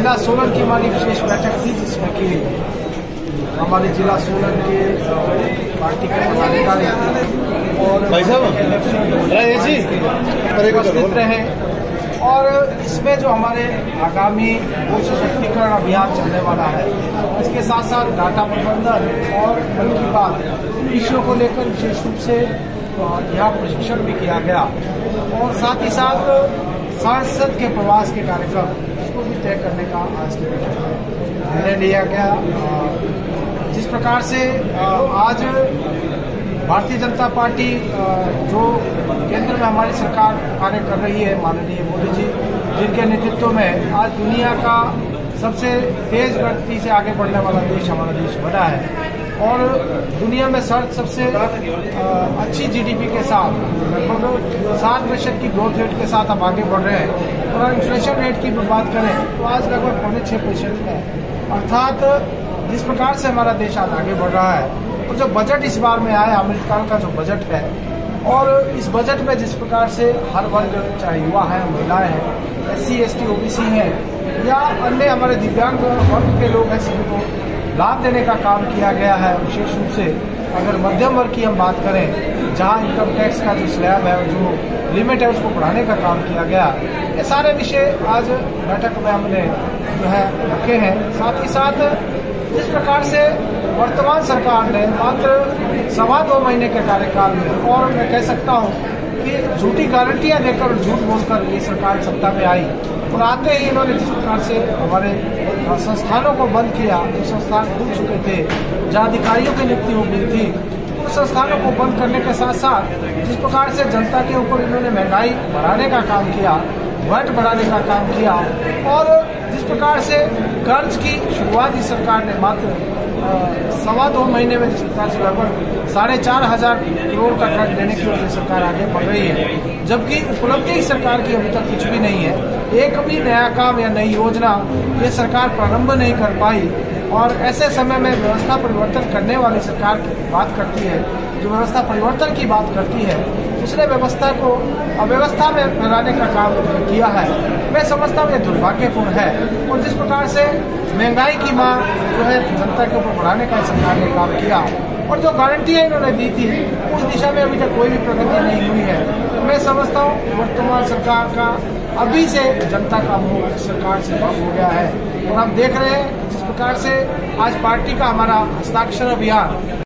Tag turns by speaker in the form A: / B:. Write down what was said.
A: जिला सोलन की हमारी विशेष बैठक थी जिसमें कि हमारे जिला सोलन के पार्टी के पदाधिकारी और
B: भाई साहब, जी,
A: उपस्थित रहे। और इसमें जो हमारे आगामी भू सशक्तिकरण अभियान चलने वाला है इसके साथ साथ डाटा प्रबंधन और मन की बात विषयों को लेकर विशेष रूप से यहाँ प्रशिक्षण भी किया गया। और साथ ही साथ सांसद के प्रवास के कार्यक्रम इसको भी तय करने का आज की बैठक निर्णय लिया गया। जिस प्रकार से आज भारतीय जनता पार्टी जो केंद्र में हमारी सरकार कार्य कर रही है, माननीय मोदी जी, जिनके नेतृत्व में आज दुनिया का सबसे तेज गति से आगे बढ़ने वाला देश हमारा देश बना है। और दुनिया में सर्द सबसे अच्छी जीडीपी के साथ, लगभग सात प्रतिशत की ग्रोथ रेट के साथ हम आगे बढ़ रहे हैं। और इन्फ्लेशन रेट की बात करें तो आज लगभग पौने छः प्रतिशत है। अर्थात जिस प्रकार से हमारा देश आज आगे बढ़ रहा है, और जो बजट इस बार में आया अमृतकाल का जो बजट है, और इस बजट में जिस प्रकार से हर वर्ग, चाहे युवा है, महिलाएँ हैं S C S T OBC है या अन्य हमारे दिव्यांग वर्ग के लोग हैं सभी को लाभ देने का काम किया गया है विशेष रूप से। अगर मध्यम वर्ग की हम बात करें, जहाँ इनकम टैक्स का जो स्लैब है, जो लिमिट है, उसको बढ़ाने का काम किया गया। ये सारे विषय आज बैठक में हमने जो है रखे हैं। साथ ही साथ, जिस प्रकार से वर्तमान सरकार ने मात्र सवा दो महीने के कार्यकाल में, और मैं कह सकता हूँ कि झूठी गारंटियाँ देकर झूठ बोलकर ये सरकार सत्ता में आई। और आते ही इन्होंने जिस प्रकार से हमारे संस्थानों को बंद किया जो संस्थान खुल चुके थे। जहाँ अधिकारियों की नियुक्ति हो गई थी उन संस्थानों को बंद करने के साथ साथ जिस प्रकार से जनता के ऊपर इन्होंने महँगाई बढ़ाने का काम किया वट बढ़ाने का काम किया, और जिस प्रकार से कर्ज की शुरुआत ही सरकार ने मात्र सवा दो महीने में जिस प्रकार से लगभग साढ़े चार हज़ार करोड़ का कर्ज लेने की वजह सरकार आगे बढ़ रही है। जबकि उपलब्धि इस सरकार की अभी तक कुछ भी नहीं है। एक भी नया काम या नई योजना ये सरकार प्रारंभ नहीं कर पाई और ऐसे समय में व्यवस्था परिवर्तन करने वाली सरकार की बात करती है, जो व्यवस्था परिवर्तन की बात करती है उसने व्यवस्था को अव्यवस्था में फैलाने का काम किया है। मैं समझता हूँ ये दुर्भाग्यपूर्ण है और जिस प्रकार से महँगाई की मांग जो है जनता के ऊपर बढ़ाने का सरकार ने काम किया और जो गारंटियाँ इन्होंने दी थी, उस दिशा में अभी तक कोई भी प्रगति नहीं हुई है। मैं समझता हूँ वर्तमान सरकार का अभी से जनता का मुँह सरकार से हो गया है। और हम देख रहे हैं जिस प्रकार से आज पार्टी का हमारा हस्ताक्षर अभियान